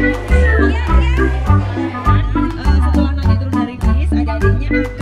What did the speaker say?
Iya, iya. Eh, setelah nanti turun dari bis ada adiknya.